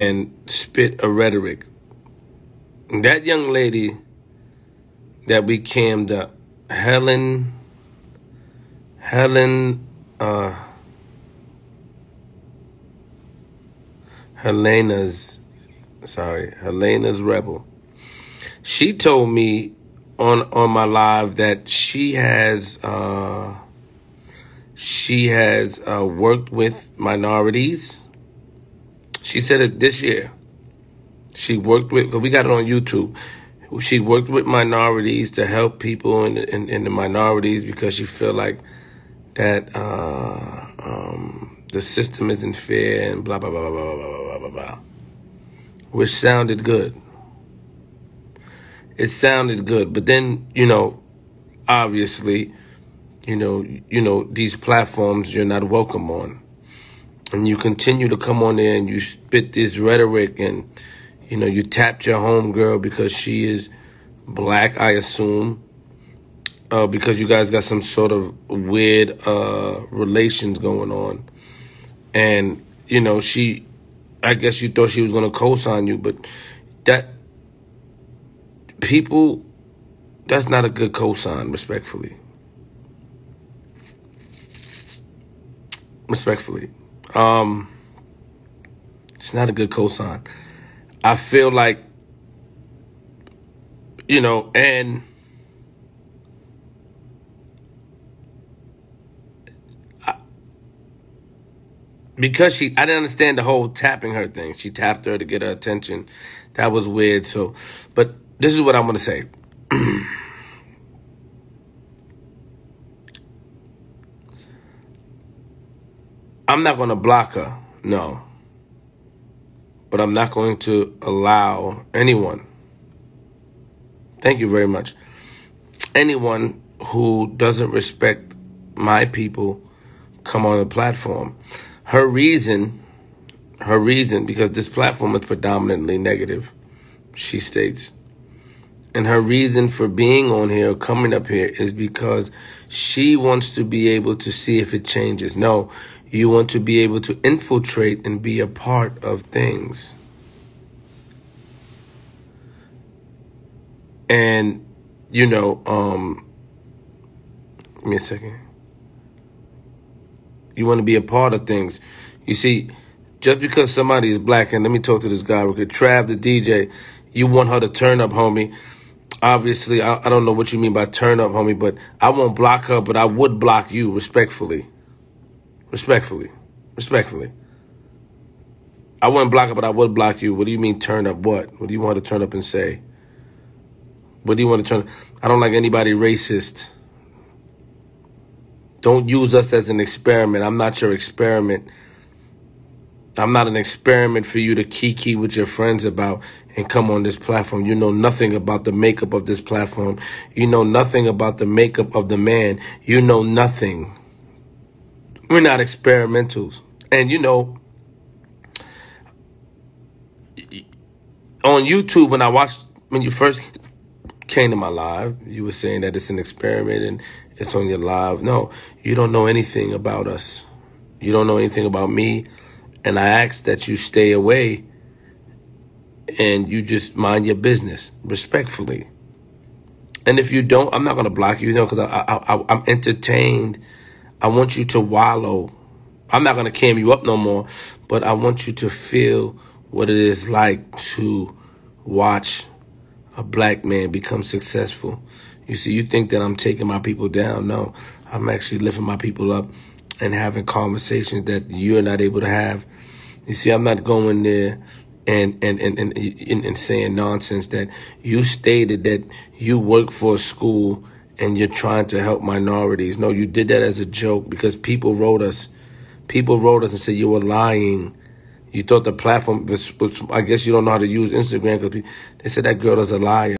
and spit a rhetoric. That young lady that we cammed up, Helen, Helen, uh, Helena's, sorry, Helena's Rebel. She told me on on my live that she has uh, she has uh, worked with minorities. She said it this year. She worked with, cause we got it on YouTube. She worked with minorities to help people in, in, in the minorities because she feel like that uh, um, the system isn't fair and blah, blah, blah, blah, blah, blah, blah, blah, blah, which sounded good. It sounded good. But then, you know, obviously, you know, you know, these platforms you're not welcome on. And you continue to come on there and you spit this rhetoric and, you know, you tapped your homegirl because she is black, I assume. Uh, because you guys got some sort of weird uh, relations going on. And, you know, she, I guess you thought she was going to co-sign you, but that, people, that's not a good co-sign, respectfully. respectfully. Um, it's not a good cosign. I feel like, you know, and I, because she, I didn't understand the whole tapping her thing. She tapped her to get her attention. That was weird. So, but this is what I'm going to say. I'm not going to block her, no. But I'm not going to allow anyone, thank you very much, anyone who doesn't respect my people come on the platform. Her reason, her reason, because this platform is predominantly negative, she states. And her reason for being on here, coming up here, is because she wants to be able to see if it changes. No, you want to be able to infiltrate and be a part of things. And, you know, um, give me a second. You want to be a part of things. You see, just because somebody is black, and let me talk to this guy real quick, Trav, the DJ, you want her to turn up, homie. Obviously, I, I don't know what you mean by turn up, homie, but I won't block her, but I would block you respectfully. Respectfully. Respectfully. I wouldn't block her, but I would block you. What do you mean turn up what? What do you want to turn up and say? What do you want to turn? I don't like anybody racist. Don't use us as an experiment. I'm not your experiment. I'm not an experiment for you to kiki with your friends about and come on this platform. You know nothing about the makeup of this platform. You know nothing about the makeup of the man. You know nothing. We're not experimentals. And you know, on YouTube, when I watched, when you first came to my live, you were saying that it's an experiment and it's on your live. No, you don't know anything about us. You don't know anything about me. And I ask that you stay away and you just mind your business respectfully. And if you don't, I'm not going to block you, you know, because I, I, I, I'm entertained I want you to wallow. I'm not going to cam you up no more, but I want you to feel what it is like to watch a black man become successful. You see, you think that I'm taking my people down. No, I'm actually lifting my people up and having conversations that you're not able to have. You see, I'm not going there and and and and, and, and saying nonsense that you stated that you work for a school and you're trying to help minorities. No, you did that as a joke because people wrote us. People wrote us and said you were lying. You thought the platform was, was I guess you don't know how to use Instagram because they said that girl is a liar.